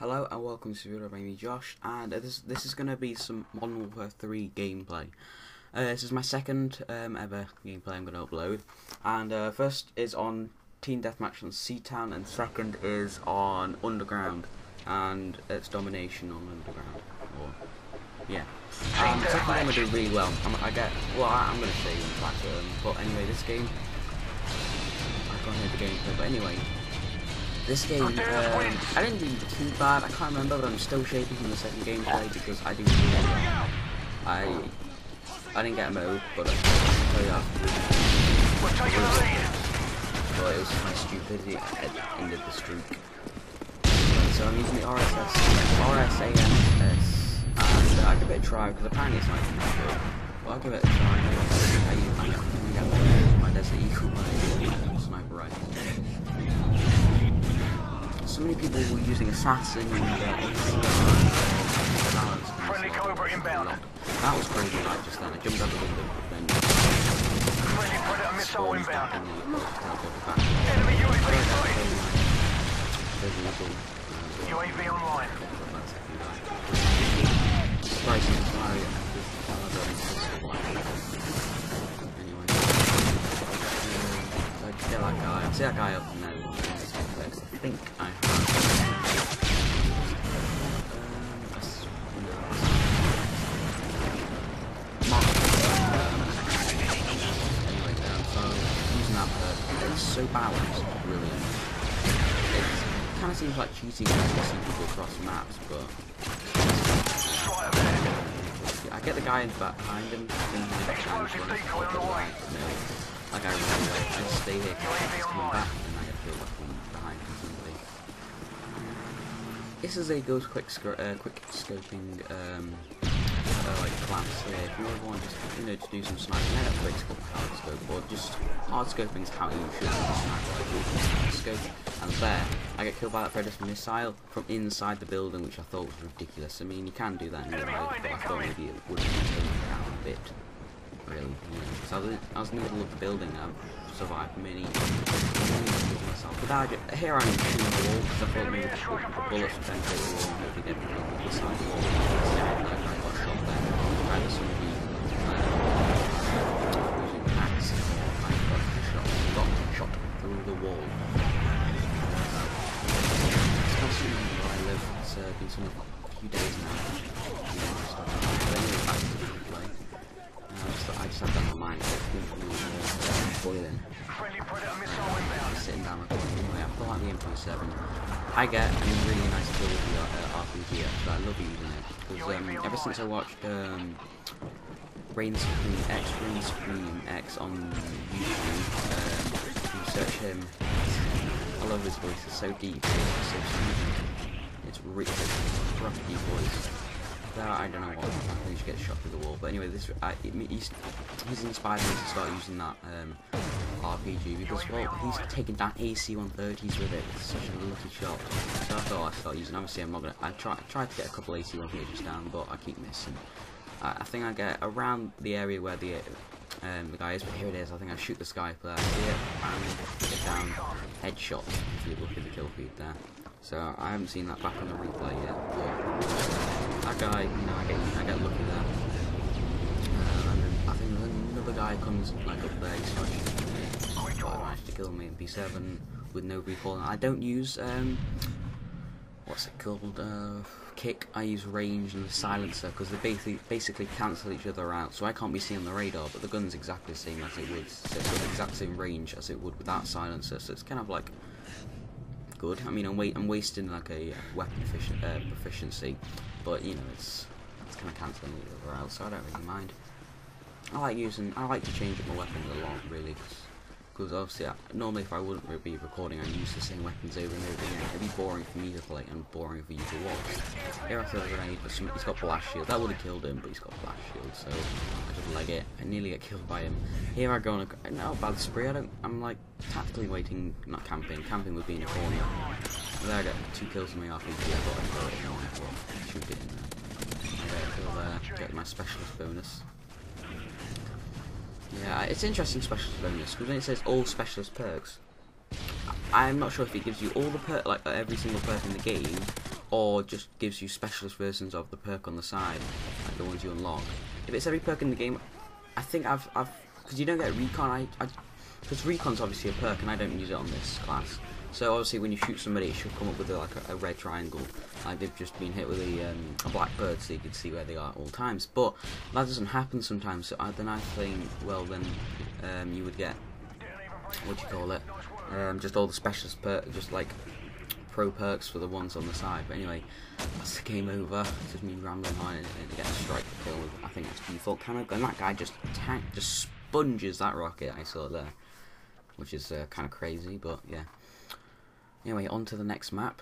Hello and welcome to Video by me, Josh, and uh, this this is going to be some Modern Warfare 3 gameplay. Uh, this is my second um, ever gameplay I'm going to upload, and uh, first is on Team Deathmatch on Seatown, and second is on Underground, and it's Domination on Underground. Or, yeah. Um, second game I do really well. I'm, I get well. I, am going to show you in fact, um, but anyway, this game I can't hear the gameplay, but anyway. This game, um, I didn't do too bad, I can't remember, but I'm still shaking from the second gameplay because I didn't I I didn't get a MOAB, but I'll tell you afterwards. But it was my stupidity that ended the streak. So I'm using the RSS, RSAMS, and uh, I give it a try, because apparently it's not even good. But I'll give it a try, I, I, I, I, my Desert Eagle, my assassin and uh, Friendly Cobra inbound. That was crazy like just then. I jumped out the window then Friendly Predator missile inbound. Enemy UAV sighted. UAV online. Surprising sorry Anyway. I kill that guy. I see that guy up in there. I think I so balanced, brilliant. It kind of seems like cheating when you see people across maps, but yeah, I get the guy in back behind him. Explosive decoy on the way. No, like I remember, I just stay here because he's coming back, and I get killed from behind somebody. This is a ghost quick uh, quick scoping um, uh, like clamps here. If you ever want just you know to do some sniping, then quick scope hard scope, or just hard scoping is how you should sniper like scope. And there, I get killed by that predator missile from inside the building, which I thought was ridiculous. I mean, you can do that in life, but I thought maybe it would have down a bit. Really, yeah. So I was, I in the middle of the building. I survived many. myself. But I, here I'm shooting the wall because I thought maybe the bullets would penetrate the wall and maybe get me on the side wall. I got shot, got shot through the wall. It's where I live. It's uh, been some a few days now. But anyway, back to the replay. Uh, so I just had that in my mind. It's boiling. Friendly Predator missile inbound. Sitting down recording anyway. I feel like the M27. I get a really nice build with the uh, RPG actually. I love using it because um, ever since I watched um, Rain Supreme X, Rain Supreme X on YouTube, um, search him. I love his voice. It's so deep. It's so soothing. It's really rough deep voice. That I don't know what. I think he gets shot through the wall. But anyway, this I, he's he's inspired me to start using that um, RPG because well, he's taking down AC-130s with it. It's such a lucky shot. So I thought I'd start using. Obviously, I'm not gonna. I try tried to get a couple AC-130s down, but I keep missing. I, I think I get around the area where the um, the guy is, but here it is. I think I shoot the sky see it, and get down headshot. If you look at the kill feed there. So I haven't seen that back on the replay yet. But that guy, you know, I get I get lucky there. Uh, I think another guy comes like up there. He's to I to kill me in B7 with no recoil. I don't use um, what's it called? Uh, kick. I use range and the silencer because they basically basically cancel each other out. So I can't be seen on the radar, but the gun's exactly the same as it would. So it's got the exact same range as it would without silencer. So it's kind of like good. I mean, I'm, wa I'm wasting like a weapon uh, proficiency, but you know, it's it's kind of cancelling each other out. So I don't really mind. I like using. I like to change up my weapons a lot, really. Cause because obviously I, normally if I wouldn't be recording I'd use the same weapons over and over again. It'd be boring for me to play and boring for you to watch. Here I throw a grenade, but some, he's got blast shield. That would have killed him, but he's got blast shield, so I just leg it. I nearly get killed by him. Here I go on a bad spree. I don't. I'm like tactically waiting, not camping. Camping would be in a corner. There I get two kills on my RPG. I in well, shoot it in there. I a there. Get my specialist bonus. Yeah, it's interesting specialist bonus because when it says all specialist perks, I'm not sure if it gives you all the per like every single perk in the game, or just gives you specialist versions of the perk on the side, like the ones you unlock. If it's every perk in the game, I think I've I've because you don't get recon. I because recon's obviously a perk and I don't use it on this class. So obviously when you shoot somebody, it should come up with a, like a, a, red triangle. Like they've just been hit with a, um, a Blackbird, so you can see where they are at all times. But that doesn't happen sometimes. So then I think, well, then um, you would get what do you call it? Um, just all the specialist perks, just like pro perks for the ones on the side. But anyway, that's the game over. It's just me rambling on and, and get a strike kill. I think that's default of. And that guy just tank, just sponges that rocket I saw there, which is uh, kind of crazy. But yeah. Anyway, on to the next map.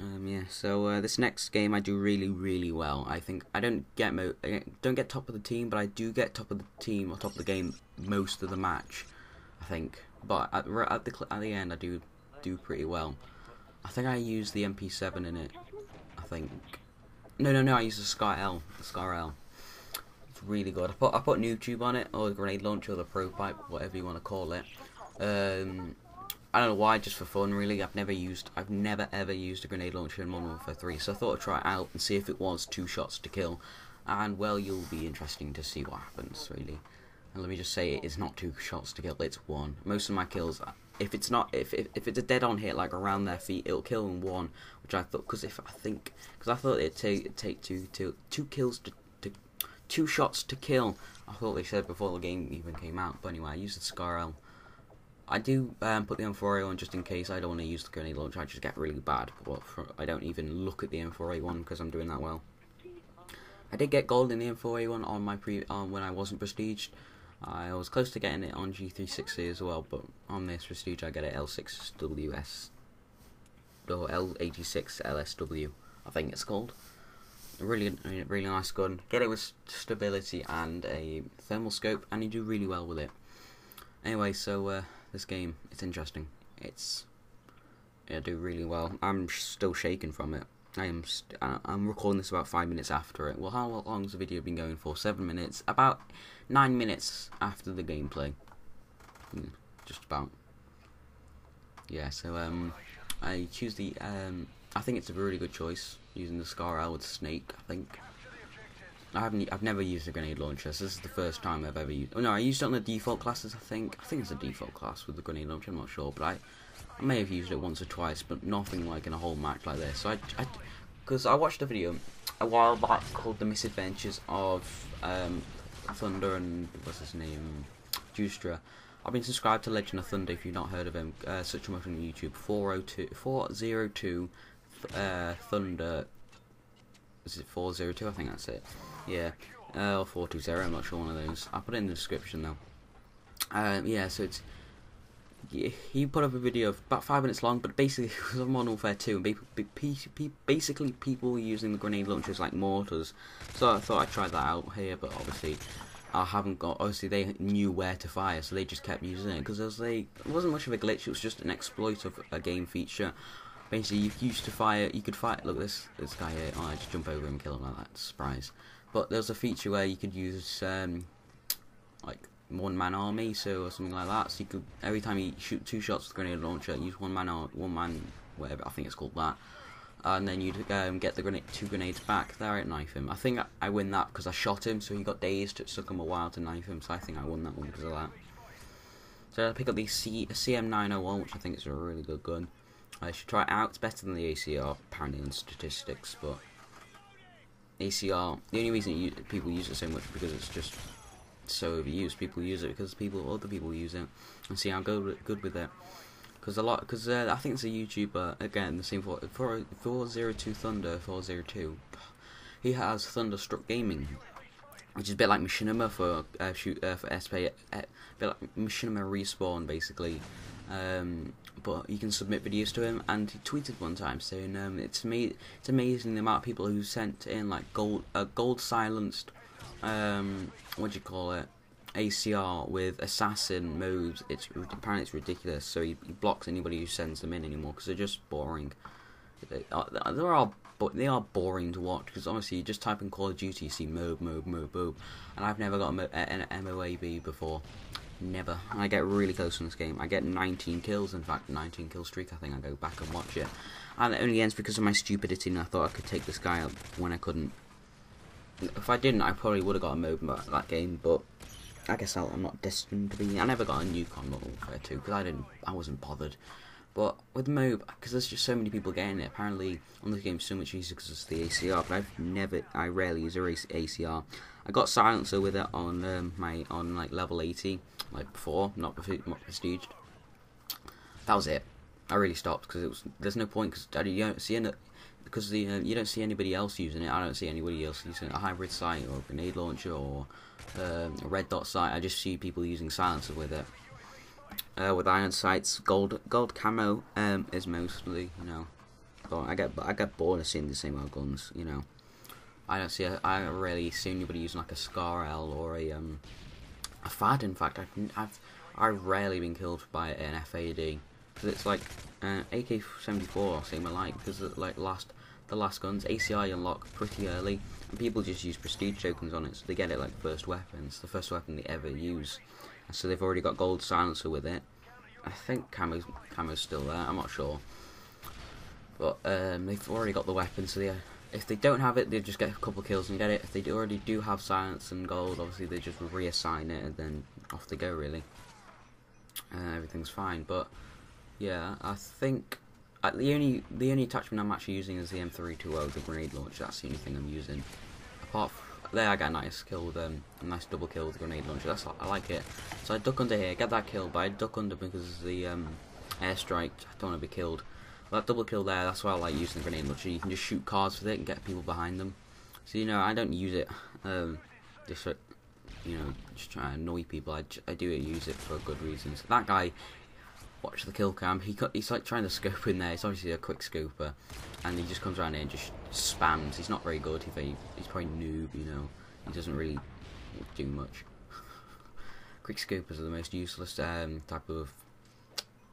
Um, yeah, so uh, this next game I do really, really well. I think I don't get mo I don't get top of the team, but I do get top of the team or top of the game most of the match. I think, but at, at the at the end I do do pretty well. I think I use the MP7 in it. I think. No, no, no. I use the Scar L. The Scar L. Really good. I put I put noob tube on it, or the grenade launcher, or the Pro Pipe, whatever you want to call it. Um, I don't know why, just for fun really. I've never used, I've never ever used a grenade launcher in Modern Warfare 3, so I thought I'd try it out and see if it was two shots to kill. And well, you'll be interesting to see what happens really. And let me just say, it is not two shots to kill; it's one. Most of my kills, if it's not, if if, if it's a dead-on hit like around their feet, it'll kill in one. Which I thought, because if I think, because I thought it'd take it'd take two two two kills to two shots to kill. I thought they said before the game even came out. But anyway, I used the Scar L I do um, put the M4A1 just in case I don't want to use the grenade launcher. I just get really bad. But I don't even look at the M4A1 because I'm doing that well. I did get gold in the M4A1 on my pre um, when I wasn't prestiged. I was close to getting it on G36C as well, but on this prestige I get it L6WS or L86 LSW. I think it's called. Really, really nice gun. Get it with stability and a thermal scope, and you do really well with it. Anyway, so. Uh, this game. It's interesting. It's I do really well. I'm still shaking from it. I am. I'm recording this about five minutes after it. Well, how long has the video been going for? Seven minutes. About nine minutes after the gameplay. Hmm, just about. Yeah. So um, I choose the um. I think it's a really good choice using the Scar L with Snake. I think. I haven't. I've never used a grenade launcher. So this is the first time I've ever used. No, I used it on the default classes. I think. I think it's a default class with the grenade launcher. I'm not sure, but I, I may have used it once or twice, but nothing like in a whole match like this. So I, because I, I, watched a video a while back called "The Misadventures of um, Thunder" and what's his name, Justra. I've been subscribed to Legend of Thunder. If you've not heard of him, uh, search him up on YouTube. 402, 402 uh, Thunder. Is it 402? I think that's it. Yeah, uh, or 420, I'm not sure one of those. I'll put it in the description though. Um, yeah, so it's he put up a video of about five minutes long, but basically it was on Modern Warfare 2, and basically people were using the grenade launchers like mortars. So I thought I'd try that out here, but obviously I haven't got. Obviously they knew where to fire, so they just kept using it because it was like it wasn't much of a glitch. It was just an exploit of a game feature. Basically, you used to fire. You could fire. Look, this this guy here. Oh, I just jump over him kill him like that. Surprise. But there's a feature where you could use um, like one man army, so or something like that. So you could every time you shoot two shots with grenade launcher, use one man or one man whatever I think it's called that, and then you'd um, get the grenade two grenades back. There, I knife him. I think I win that because I shot him, so he got dazed. It took him a while to knife him, so I think I won that one because of that. So I pick up the C CM901, which I think is a really good gun. I should try it out. It's better than the ACR apparently in statistics, but ACR. The only reason people use it so much because it's just so overused. People use it because people, other people use it, and see how good good with it. Because a lot, because uh, I think it's a YouTuber again, the same for for four zero two Thunder four zero two. He has Thunderstruck Gaming, which is a bit like Machinima for uh, shoot uh, for SP, uh, bit like Machinima respawn basically. Um, but you can submit videos to him, and he tweeted one time saying um, it's ama- it's amazing the amount of people who sent in like gold uh, gold silenced um, what do you call it ACR with assassin MOABs. It's apparently it's ridiculous. So he, he blocks anybody who sends them in anymore because they're just boring. They uh, are, uh, they are they are boring to watch because honestly you just type in Call of Duty, you see MOAB, MOAB, MOAB, MOAB, and I've never got an MOAB before. Never. I get really close in this game. I get 19 kills, in fact, 19 kill streak. I think I go back and watch it. And it only ends because of my stupidity, and I thought I could take this guy out when I couldn't. If I didn't, I probably would have got a MOAB in that- uh, that game, but I guess I'll- I'm not destined to be. I never got a nuke on Modern Warfare 2 because I didn't. I wasn't bothered. But with MOAB, because there's just so many people getting it. Apparently, on the game's so much easier because it's the ACR. But I've never, I rarely use a ACR. I got silencer with it on um, my on like level 80, like before, not before, not prestiged. That was it. I really stopped because it was. There's no point because you don't see any, because the uh, you don't see anybody else using it. I don't see anybody else using a hybrid sight or a grenade launcher or a red dot sight. I just see people using silencer with it. Uh, with iron sights, gold gold camo um, is mostly you know. But I get I get bored of seeing the same old guns. You know, I don't see I don't really see anybody using like a Scar L or a um a FAD. In fact, I've I've I've rarely been killed by an FAD because it's like uh, AK-74 same alike because the, like last the last guns ACI unlock pretty early and people just use prestige tokens on it so they get it like first weapon. It's the first weapon they ever use. So they've already got gold silencer with it. I think camo's, camo's still there, I'm not sure. But um, they've already got the weapon, so they, if they don't have it, they just get a couple kills and get it. If they do already do have silence and gold, obviously they just reassign it and then off they go, really. Uh, everything's fine, but yeah, I think uh, the only the only attachment I'm actually using is the M320, the grenade launcher. That's the only thing I'm using. Apart from there, I got a nice kill with um, a nice double kill with the grenade launcher. That's I like it. So I duck under here, get that kill, but I duck under because the um, airstrike. I don't want to be killed. That double kill there, that's why I like using the grenade launcher. You can just shoot cars with it and get people behind them. So you know, I don't use it um, just for, you know, just trying to annoy people. I, I do use it for good reasons. That guy, watch the kill cam. He he's like trying to scope in there. It's obviously a quick scoper, and he just comes around here and just spams. He's not very good. He's, very, he's probably noob, you know. He doesn't really do much. quick scopers are the most useless um, type of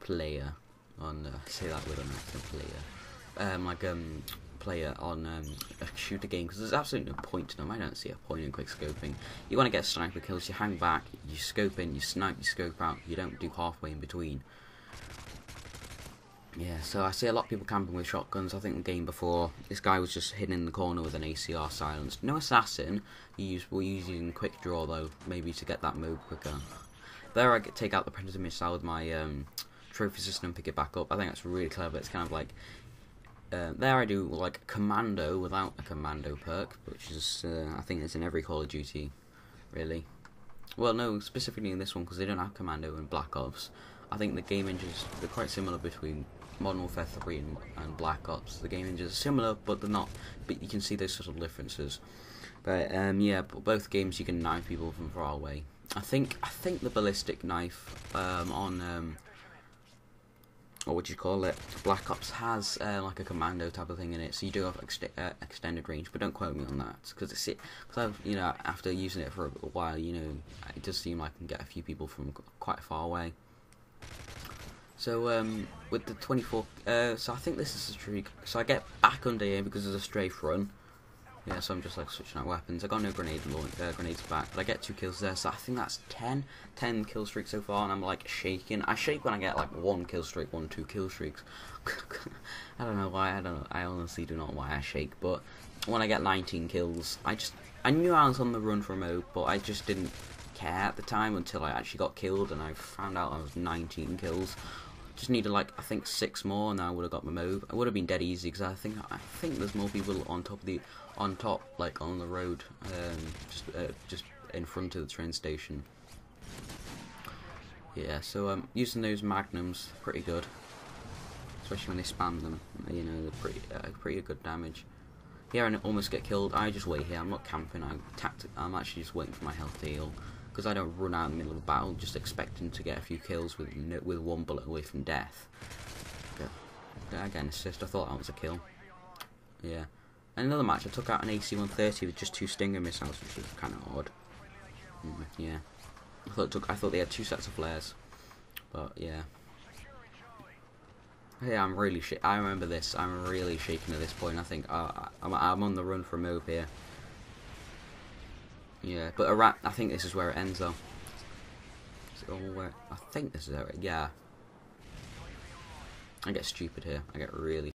player on. Uh, say that word on accent, player. Um, like um, player on um, a shooter game because there's absolutely no point to them. I don't see a point in quick scoping. You want to get sniper kills, you hang back, you scope in, you snipe, you scope out. You don't do halfway in between. Yeah, so I see a lot of people camping with shotguns. I think the game before, this guy was just hidden in the corner with an ACR silenced. No assassin. He used, we're using quick draw though, maybe to get that move quicker. There I take out the Predator missile with my um, trophy system and pick it back up. I think that's really clever. It's kind of like uh, there I do like commando without a commando perk, which is uh, I think it's in every Call of Duty, really. Well, no, specifically in this one because they don't have commando in Black Ops. I think the game engines they're quite similar between Modern Warfare 3 and, and Black Ops. The game engines are similar, but they're not. But you can see those sort of differences. But um, yeah, but both games you can knife people from far away. I think I think the ballistic knife um, on um, what would you call it? Black Ops has uh, like a commando type of thing in it, so you do have ext uh, extended range. But don't quote me on that because it's because you know after using it for a while, you know it does seem like I can get a few people from quite far away. So um, with the 24, uh, so I think this is a streak. So I get back under here because there's a strafe run. Yeah, so I'm just like switching out weapons. I got no grenade uh, grenades back, but I get two kills there. So I think that's 10, 10 kill streak so far, and I'm like shaking. I shake when I get like one kill streak, one two kill streaks. I don't know why. I don't know. I honestly do not know why I shake, but when I get 19 kills, I just I knew I was on the run from O, but I just didn't care at the time until I actually got killed, and I found out I was 19 kills. Just needed like I think six more, and I would have got my MOAB. It would have been dead easy because I think I think there's more people on top of the on top, like on the road, um, just uh, just in front of the train station. Yeah, so um, using those magnums pretty good, especially when they spam them. You know, they're pretty uh, pretty good damage. Here I almost get killed. I just wait here. I'm not camping. I'm tactic. I'm actually just waiting for my health to heal because I don't run out in the middle of a battle just expecting to get a few kills with with one bullet away from death. But, I assist. I thought that was a kill. Yeah. And another match, I took out an AC-130 with just two Stinger missiles, which is kind of odd. Mm, yeah. I thought took, I thought they had two sets of flares, but yeah. Hey, I'm really I remember this. I'm really shaking at this point. I think uh, I'm, I'm on the run for a MOAB here. Yeah, but a rat. I think this is where it ends, though. Is it all where? I think this is where. It, yeah. I get stupid here. I get really